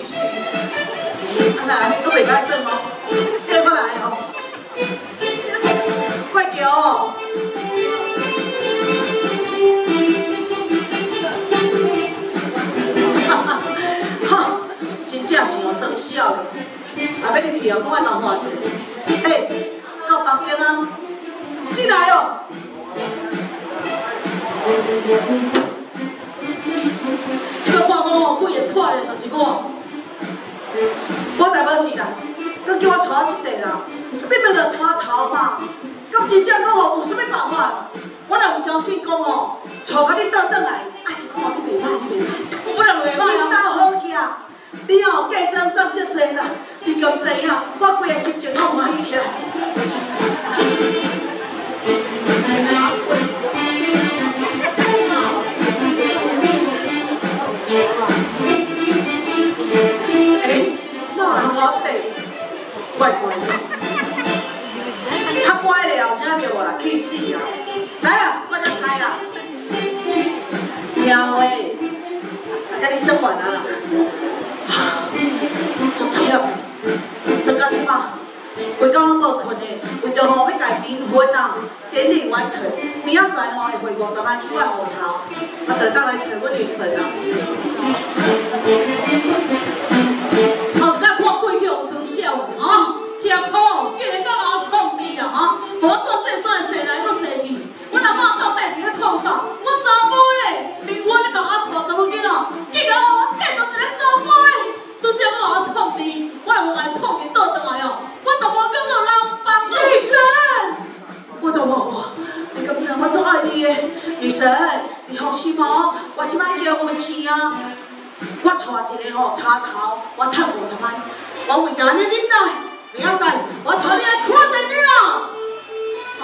是。啊那安尼阁袂歹算哦，叫我来哦。怪叫哦。哈哈，哈，真正是哦，装笑的。啊，要入去哦，讲爱讲话者。诶，到房间啊，进来哦。你看看我开会出的，就是我。我代无钱啦，佮叫我带即个啦，变变着插头嘛。咁真正讲吼，有啥物办法？我若有相信讲吼，带甲你倒转来，还是讲你袂歹，你袂歹。我若袂歹好去啊，你吼嫁妆送遮济啦，你咁知影，我规个心情拢欢喜起来。典礼完成，明仔载吼会五十万去我户头，啊，就当来找阮女神啊。神？你放心哦，我即摆叫有钱啊。我带一个吼插头，我赚五十万，我为着安尼忍耐，明仔载我带你来看电影。哦，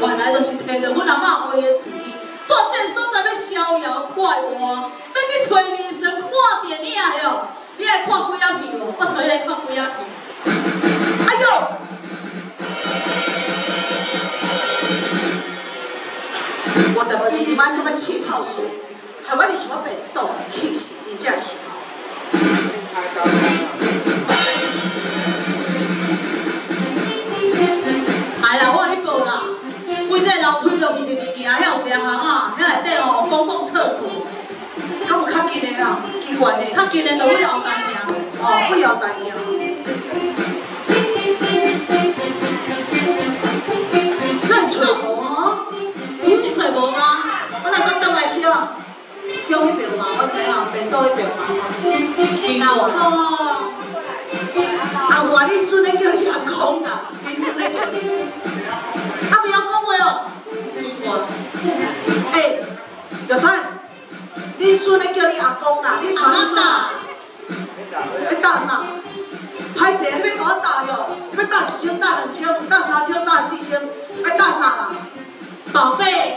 原来就是摕着阮阿妈开的钱，到这所在要逍遥快活，要去气死，真正是吼。哎啦，我去报啦，规只楼梯落去直直行，遐有一行啊，遐内底吼公共厕所。敢有较近的啊？奇怪的。较近的就往后台行。哦，往后台行。那是找无吼？你找无吗？我来讲倒来车。用迄边嘛，我知影，白素迄边嘛，奇怪。阿外，你孙咧叫你阿公啦，你孙咧叫你，阿袂晓讲话哦，奇怪。哎，玉山，你孙咧叫你阿公啦，你传你孙啊？要打啥？歹势，你要甲我打哟？要打一千，打两千，打三千，打四千，要打啥啦？宝贝。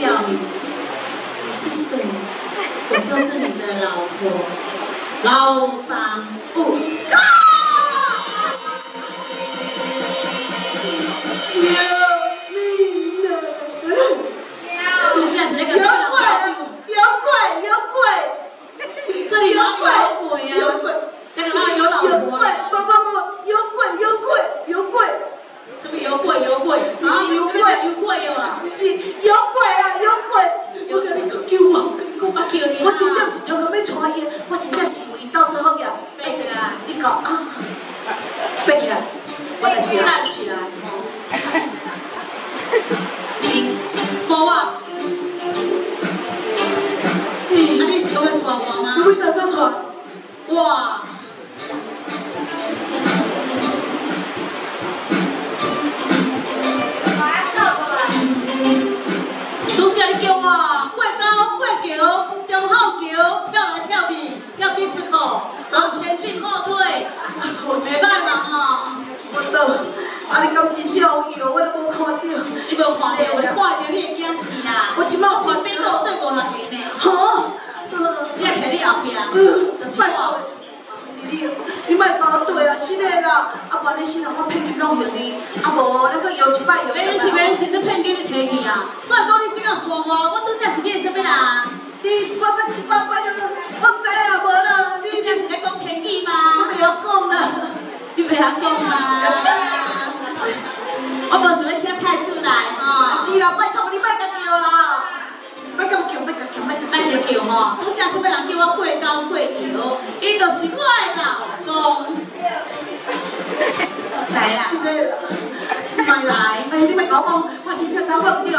叫你。你是谁？我就是你的老婆，老房妇。我！真正是头壳要穿伊，我真正是为到最后呀！背起来！你讲啊！背起来！我来接。站起来！前进后退，没办法哈。我都，啊你今真照有，我都无看到。你无看到，你看到你会惊死啦。我即摆身边都有对五六个呢。好，只徛你后壁，就是我。是你，你莫搞对啊，是的啦。啊，不然你信任我骗金拢用你，啊无那个摇一摆摇。没事没事，这骗金你提去啊。所以讲你即个错我，我拄则是你什么啦？你我我一百摆就，我知啊，无啦。你这是咧讲天语吗？我袂晓讲啦。你袂晓讲吗？我无想要请太子来吼。是啦，拜托你莫甲叫啦。莫甲叫，莫甲叫，莫甲叫吼。拄则什么人叫我过高过桥？伊就是我的老公。来啦。是的啦。来来，哎，你莫搞我，我真正想忘掉。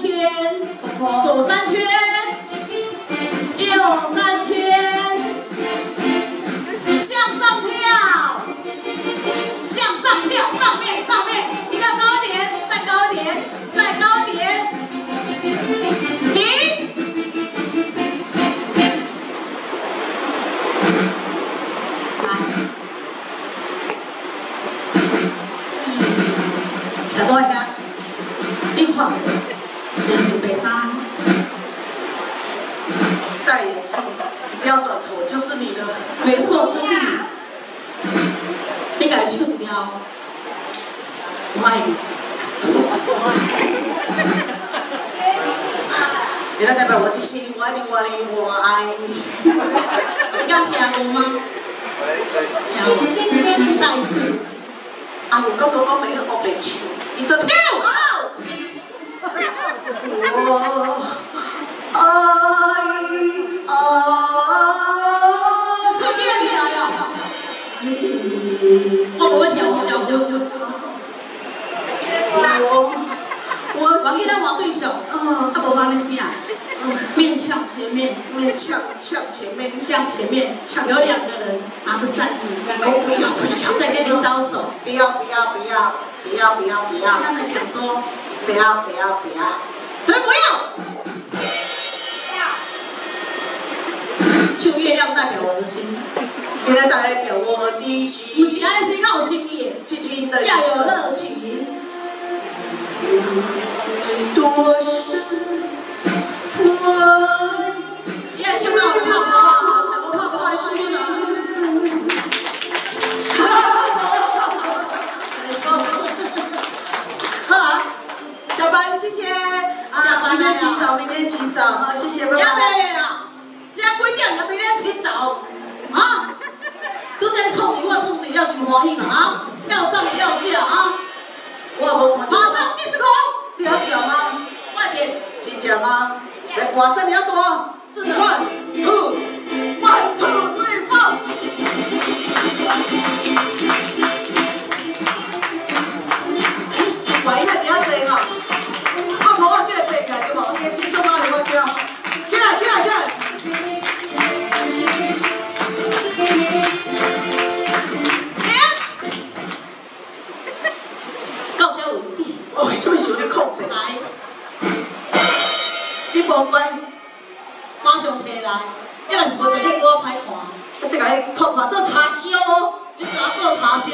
圈，左三圈，右三圈，向上跳，向上跳，上面上面，再高一点，再高一点，再高我 爱你。你那代表我的心，我爱你，我爱你，我爱你。你敢听我吗？听再一次。啊，我刚刚讲没有我白唱。你这跳好，我爱爱，出现你来呀！我不会跳，我教教教。我我我记得我对手，他无安尼起来，面向前面，面向向前面，向前面，有两个人拿着扇子，不要不要，在跟你招手，不要不要不要。不要不要不要！跟他们讲说，不要不要不要！怎么不要？就月亮代表我的心，月亮代表我的心。不是安尼是靠心意，要有热情。多深？我。你爱唱到不怕不怕不怕，你说说呢？下班，谢谢啊！明天请早，明天请早，好，谢谢，拜拜。这几点了？明天请早啊！都在你冲你，我冲你，了真欢喜嘛啊！跳上跳下啊！我。马上第四空。你要跳吗？快点。真正吗？来，挂这里要多。是的。One two 我这个拖拖做叉烧哦。你做做叉烧？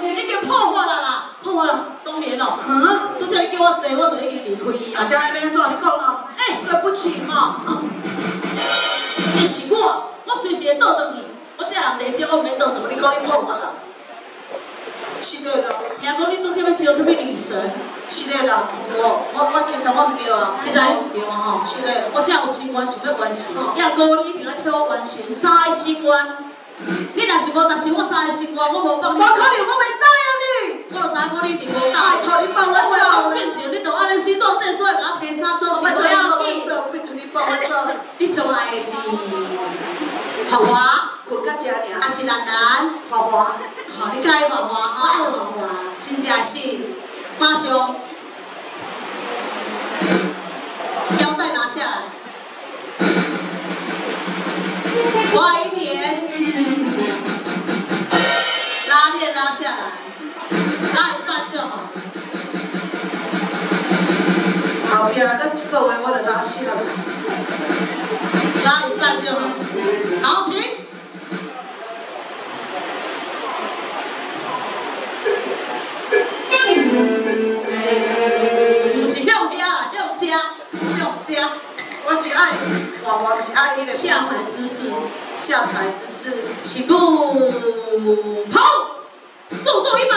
对，已经破坏了啦。破坏了。当然咯。嗯。都叫你叫我坐，我就已经离开伊啊。家那边怎，你讲咯。哎，对不起嘛。你是我，我随时会倒转去。我这人地接，我免倒转。你讲你破坏了。是的啦。听讲你拄则要招什么女神？是的啦，我我我经常我唔对啊。经常唔对啊吼。是的。我只有心愿想要完成，要五年一定要替我完成三个心愿。你若是无达成我三个心愿，我无放你。无可能，我袂答应你。我著知影讲你一定无答拜托你放我走。我进前你著安尼死做这所，甲我提衫做是不要紧。拜托你放我走。你上爱的是华华，困到遮尔。还是兰兰？华华。好，你介意华华哈？华华。真正是，马上腰带拿下来，快一点，拉链拉下来，拉一半就好。后边那个一个月我就拉下来，拉一半就好。好，停。不是用边啦，用加，用加。我是爱，我我是爱迄个下台姿势，下台姿势，起步，跑，速度一百。